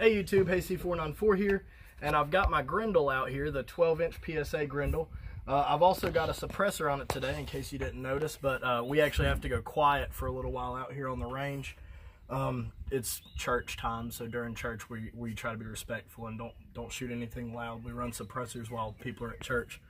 Hey YouTube, Hey C494 here, and I've got my Grendel out here, the 12 inch PSA Grendel. Uh, I've also got a suppressor on it today in case you didn't notice, but uh, we actually have to go quiet for a little while out here on the range. Um, it's church time, so during church we, we try to be respectful and don't don't shoot anything loud. We run suppressors while people are at church,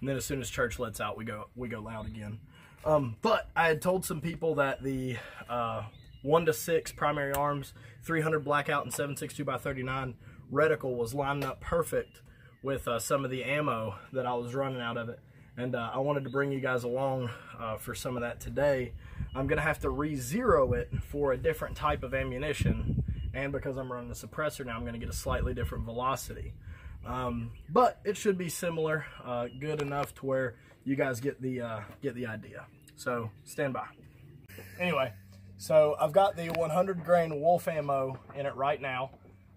and then as soon as church lets out, we go we go loud again. Um, but I had told some people that the uh, one to six primary arms, 300 blackout and 762 by 39 reticle was lining up perfect with uh, some of the ammo that I was running out of it. And uh, I wanted to bring you guys along uh, for some of that today. I'm gonna have to re-zero it for a different type of ammunition. And because I'm running a suppressor now, I'm gonna get a slightly different velocity. Um, but it should be similar, uh, good enough to where you guys get the, uh, get the idea. So stand by. Anyway, so I've got the 100 grain wolf ammo in it right now.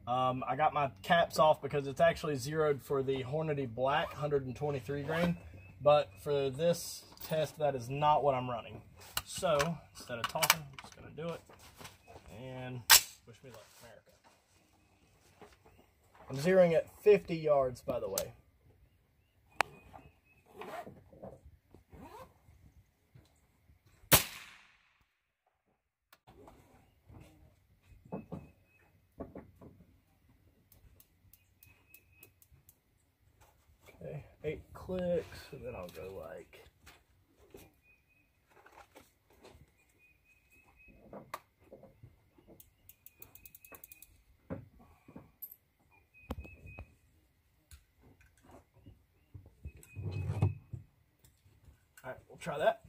Um, I got my caps off because it's actually zeroed for the Hornady Black 123 grain. But for this test, that is not what I'm running. So instead of talking, I'm just to do it. And wish me luck, America. I'm zeroing at 50 yards, by the way. Okay, eight clicks, and then I'll go like. All right, we'll try that.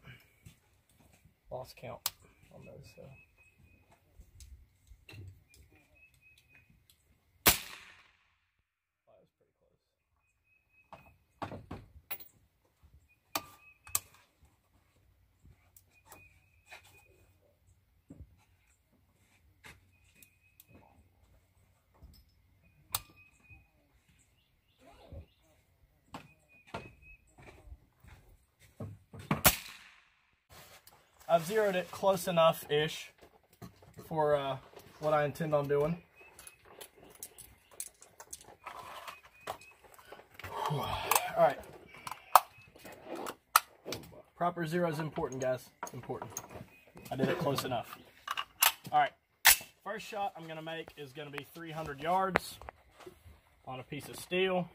Lost count on those. So. That was pretty close. I've zeroed it close enough-ish for uh, what I intend on doing. All right. Proper zero is important, guys. Important. I did it close enough. All right. First shot I'm going to make is going to be 300 yards on a piece of steel.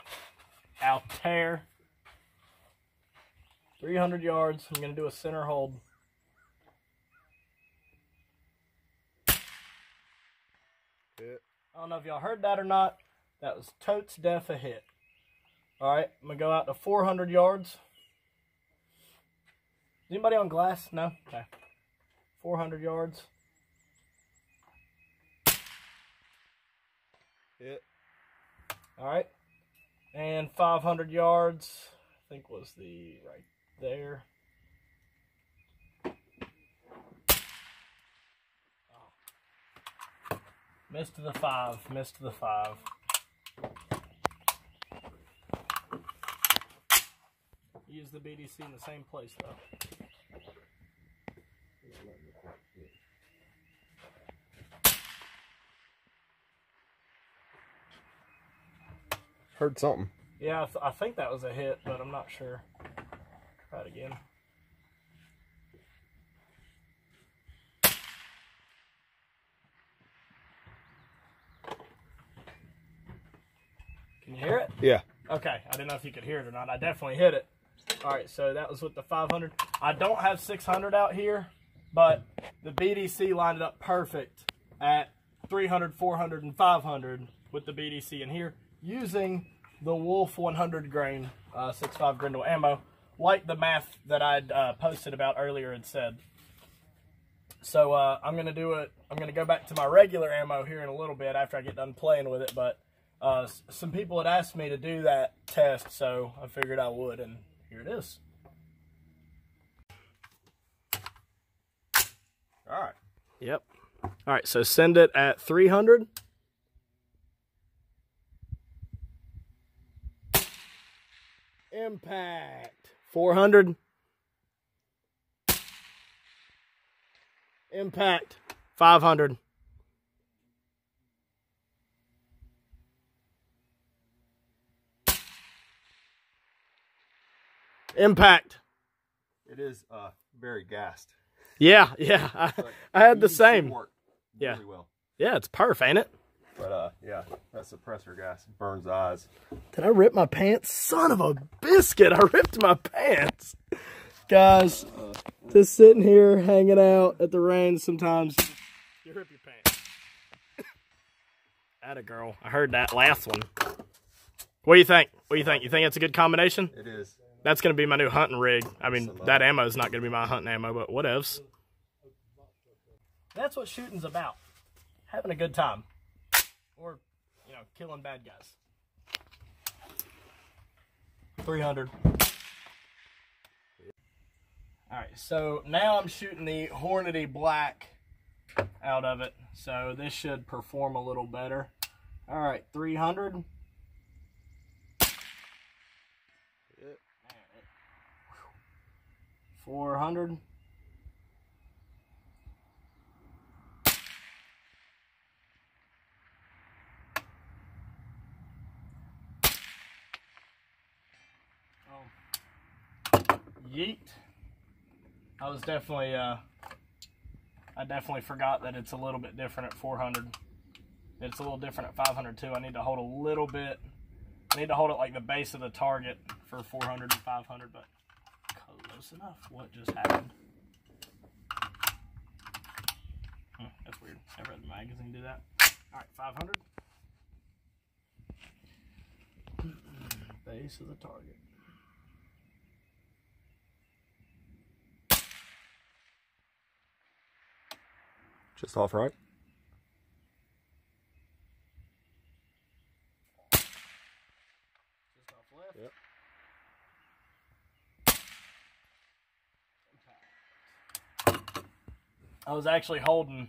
Out Altair. 300 yards. I'm going to do a center hold. Hit. I don't know if y'all heard that or not. That was totes def a hit. All right, I'm gonna go out to 400 yards. Is anybody on glass? No. Okay. 400 yards. Hit. All right, and 500 yards. I think was the right there. Missed the five. Missed the five. Use the BDC in the same place though. Heard something. Yeah, I, th I think that was a hit, but I'm not sure. Try it again. Can you hear it? Yeah. Okay, I didn't know if you could hear it or not. I definitely hit it. All right, so that was with the 500. I don't have 600 out here, but the BDC lined up perfect at 300, 400, and 500 with the BDC in here using the Wolf 100 grain uh, 6.5 Grendel ammo, like the math that I'd uh, posted about earlier had said. So uh, I'm gonna do it. I'm gonna go back to my regular ammo here in a little bit after I get done playing with it. But uh, some people had asked me to do that test, so I figured I would, and here it is. All right. Yep. All right, so send it at 300. Impact. 400. Impact. 500. Impact. It is uh very gassed. Yeah, yeah. I, I had the same. Work Yeah. really well. Yeah, it's perf, ain't it? But uh, yeah, that suppressor gas burns eyes. Did I rip my pants? Son of a biscuit! I ripped my pants. Guys, just sitting here hanging out at the range sometimes. You rip your pants. a girl. I heard that last one. What do you think? What do you think? You think it's a good combination? It is. That's gonna be my new hunting rig. I mean, Awesome. that ammo is not gonna be my hunting ammo, but whatevs. That's what shooting's about. Having a good time. Or, you know, killing bad guys. 300. Alright, so now I'm shooting the Hornady Black out of it. So this should perform a little better. Alright, 300. 400. Oh. Yeet. I was definitely, uh, I definitely forgot that it's a little bit different at 400. It's a little different at 500 too. I need to hold a little bit. I need to hold it like the base of the target for 400 and 500, but close enough. What just happened? Hmm, that's weird. Never had the magazine do that. All right, 500. Base of the target. Just off right. Just off left. Yep. I was actually holding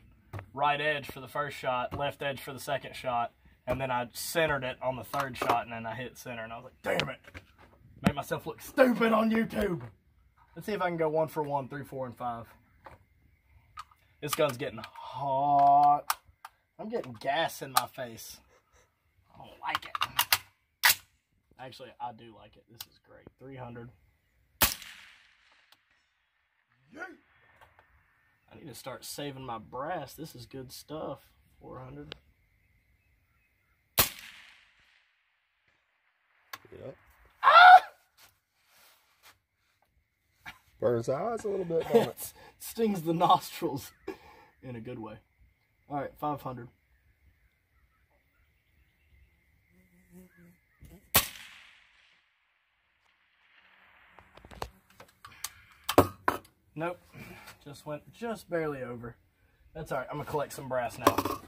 right edge for the first shot, left edge for the second shot, and then I centered it on the third shot, and then I hit center, and I was like, damn it. Made myself look stupid on YouTube. Let's see if I can go one for one, three, four, and five. This gun's getting hot. I'm getting gas in my face. I don't like it. Actually, I do like it. This is great. 300. I need to start saving my brass. This is good stuff. 400. Yep. Ah! Burns eyes a little bit, it? it stings the nostrils in a good way. All right, 500. Nope. Just went just barely over. That's all right. I'm going to collect some brass now.